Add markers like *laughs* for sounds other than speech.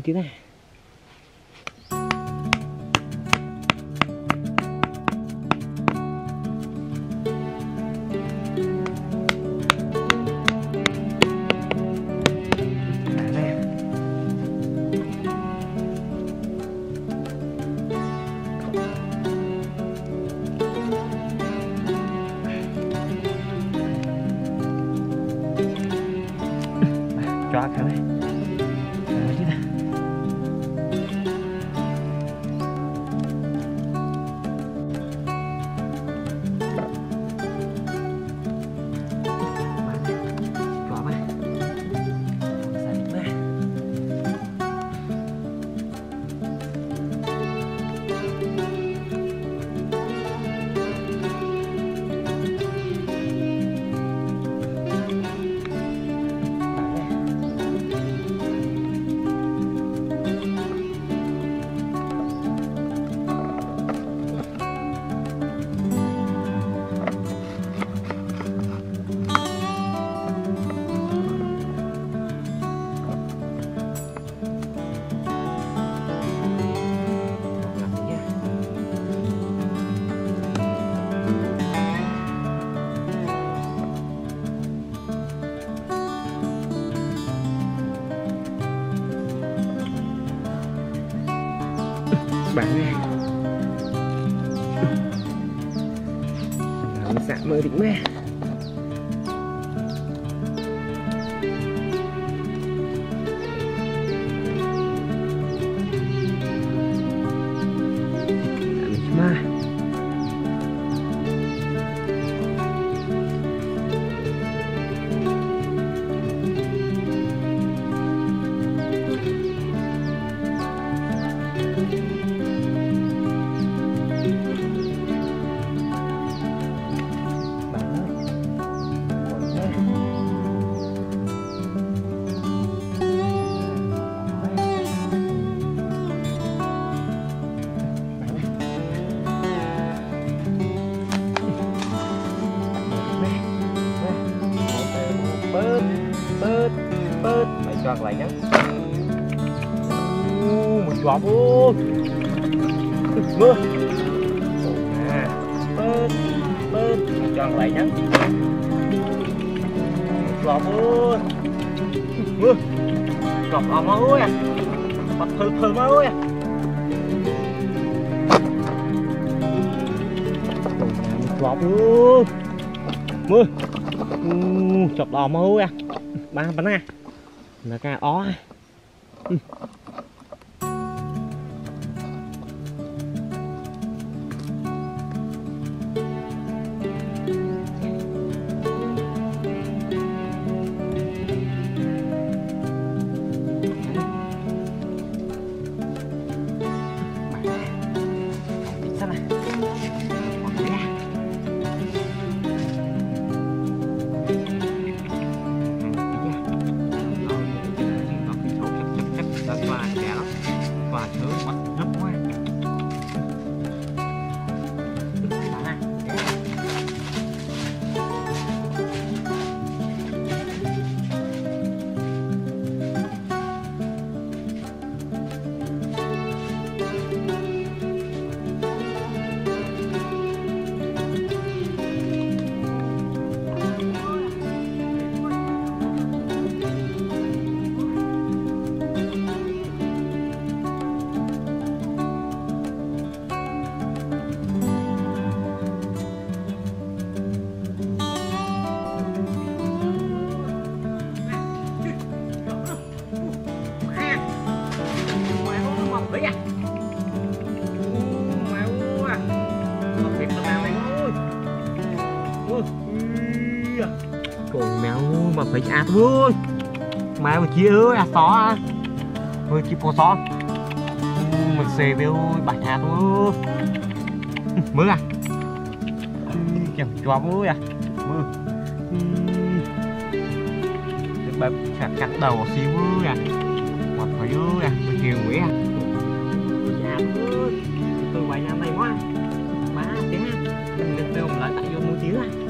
chứ này cho cái này bạn nè làm dạ mơ đỉnh mẹ ដល់កន្លែងហ្នឹងអូមួយជាប់អូមើលអាបើបើដល់កន្លែងហ្នឹងជាប់អូមើលជាប់អស់មកអូយបាត់ភើភើមកអូយជាប់អូមើលអូចាប់ដល់មកអូយបានប៉ុណ្ណា nó ra ó. Ui Còn mèo mà phải ạt luôn. Mèo mà chia ơi à xó à Ôi chia phố xó. Mình xề với ơi, bạch hạt luôn. *laughs* Mưa à. Chẳng cho mưa à. Mưa. Bếp chặt cắt đầu xíu mưa à. Mặt phải ơi à Tôi chiều quỷ à. Tôi quay nhà mày quá. Má, tiếng á Đừng đừng đừng lại tại vô mua chiếu à.